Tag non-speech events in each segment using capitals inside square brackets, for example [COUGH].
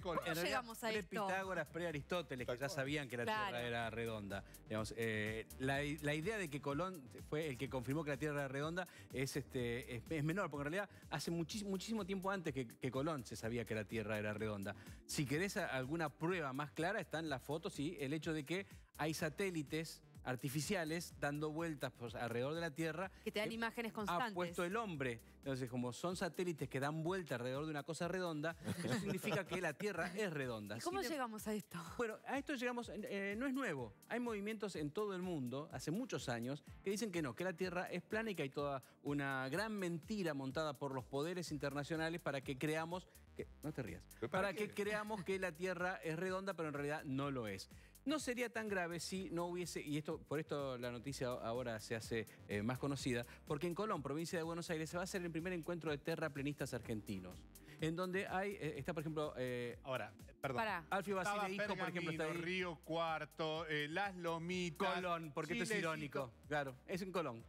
Colón? ¿Cómo llegamos a esto? Pre-Pitágoras, pre-Aristóteles, que ya sabían que la Claro. Tierra era redonda. Digamos, eh, la, la idea de que Colón fue el que confirmó que la Tierra era redonda es, este, es, es menor, porque en realidad hace muchísimo, muchísimo tiempo antes que, que Colón se sabía que la Tierra era redonda. Si querés alguna prueba más clara, están las fotos y el hecho de que hay satélites artificiales dando vueltas pues, alrededor de la Tierra Que te dan imágenes ha constantes. puesto el hombre. Entonces, como son satélites que dan vuelta alrededor de una cosa redonda, eso [LAUGHS] significa que la Tierra es redonda. ¿Y ¿Cómo Sin llegamos a esto? Bueno, a esto llegamos, eh, no es nuevo. Hay movimientos en todo el mundo, hace muchos años, que dicen que no, que la Tierra es plana y que hay toda una gran mentira montada por los poderes internacionales para que creamos, que, no te rías, ¿Pero para, que creamos que la Tierra es redonda, pero en realidad no lo es. No sería tan grave si no hubiese, y esto por esto la noticia ahora se hace eh, más conocida, porque en Colón, provincia de Buenos Aires, se va a hacer el primer encuentro de terraplenistas argentinos, en donde hay, eh, está por ejemplo... eh, Ahora, perdón. Pará. Alfio Basile Hijo, por ejemplo, está ahí. Río Cuarto, eh, Las Lomitas. Colón, porque esto es irónico. Claro, es en Colón.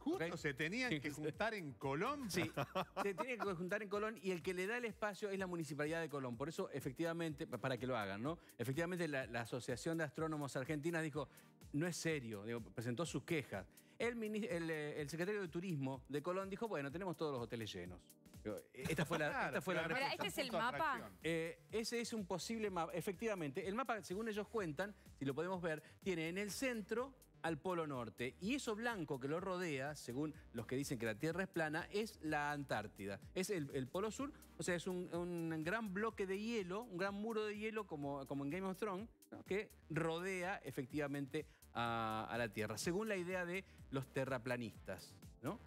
Justo se tenían que [LAUGHS] juntar en Colón. Sí, [LAUGHS] se tiene que juntar en Colón y el que le da el espacio es la Municipalidad de Colón. Por eso, efectivamente, para que lo hagan, ¿no? Efectivamente, la, la Asociación de Astrónomos Argentinas dijo, no es serio, digo, presentó sus quejas. El, el, eh, el secretario de Turismo de Colón dijo, bueno, tenemos todos los hoteles llenos. Digo, Esta fue la, Claro, esta fue la claro, Espera, respuesta. ¿este es el mapa? Eh, ese es un posible mapa. Efectivamente, el mapa, según ellos cuentan, si lo podemos ver, tiene en el centro al polo norte. Y eso blanco que lo rodea, según los que dicen que la Tierra es plana, es la Antártida. Es el, el polo sur, o sea, es un, un gran bloque de hielo, un gran muro de hielo como, como en Game of Thrones, ¿no? que rodea efectivamente a, a la Tierra, según la idea de los terraplanistas. ¿no?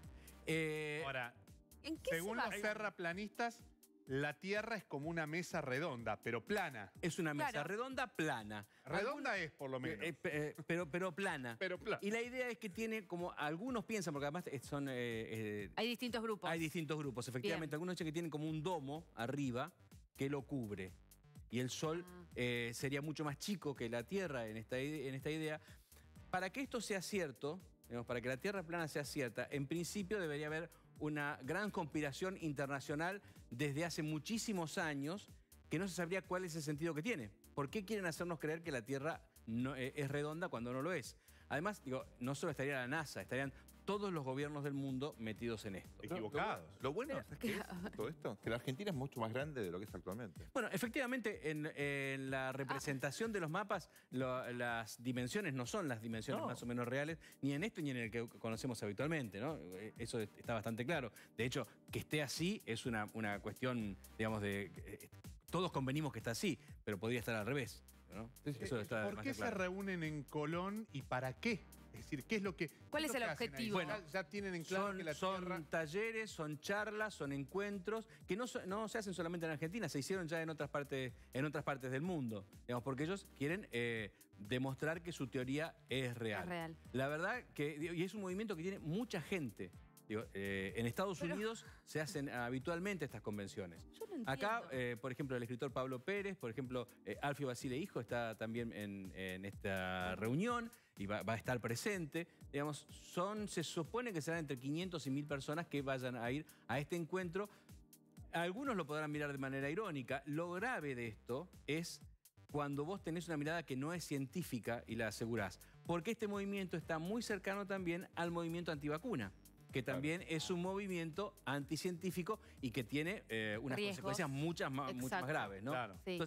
Eh, Ahora, ¿En qué según se los terraplanistas, la Tierra es como una mesa redonda, pero plana. es una mesa Claro. redonda plana. Redonda es, por lo menos. Eh, eh, eh, pero, pero plana. Pero plana. Y la idea es que tiene, como algunos piensan, porque además eh, son. eh, eh, Hay distintos grupos. hay distintos grupos, efectivamente. Bien. Algunos dicen que tienen como un domo arriba que lo cubre. Y el sol Ah. eh, sería mucho más chico que la Tierra en esta, ide- en esta idea. Para que esto sea cierto, digamos, para que la Tierra plana sea cierta, en principio debería haber una gran conspiración internacional desde hace muchísimos años que no se sabría cuál es el sentido que tiene. ¿Por qué quieren hacernos creer que la Tierra no- eh, es redonda cuando no lo es? Además, digo, no solo estaría la NASA, estarían todos los gobiernos del mundo metidos en esto. Equivocados. Lo bueno es que es todo esto, que la Argentina es mucho más grande de lo que es actualmente. Bueno, efectivamente, en, en la representación de los mapas, lo- las dimensiones no son las dimensiones No. más o menos reales, ni en esto ni en el que conocemos habitualmente, ¿no? Eh, Eso está bastante claro. De hecho, que esté así es una, una cuestión, digamos, de... eh, todos convenimos que está así, pero podría estar al revés, ¿no? Eso está ¿Por qué se reúnen en Colón y para qué? Es decir, ¿qué es lo que. ¿Cuál es el objetivo? Bueno, ya tienen en claro son, que la son Tierra. talleres, son charlas, son encuentros que no, no se hacen solamente en Argentina, se hicieron ya en otras partes, en otras partes del mundo. Digamos, porque ellos quieren eh, demostrar que su teoría es real. Es real. La verdad que, y es un movimiento que tiene mucha gente. Digo, eh, en Estados Unidos se hacen habitualmente estas convenciones. Yo. Acá, eh, por ejemplo, el escritor Pablo Pérez, por ejemplo, eh, Alfio Basile Hijo está también en, en esta reunión y va, va a estar presente. Digamos, son, se supone que serán entre 500 y 1000 personas que vayan a ir a este encuentro. Algunos lo podrán mirar de manera irónica. Lo grave de esto es cuando vos tenés una mirada que no es científica y la asegurás. Porque este movimiento está muy cercano también al movimiento antivacuna que también es un movimiento anticientífico y que tiene eh, unas Riesgos. consecuencias muchas más, mucho más Exacto. graves, ¿no? Claro. Sí. Entonces,